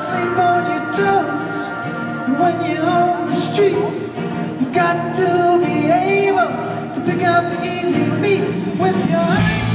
sleep on your toes. And when you're on the street, you've got to be able to pick up the easy meat with your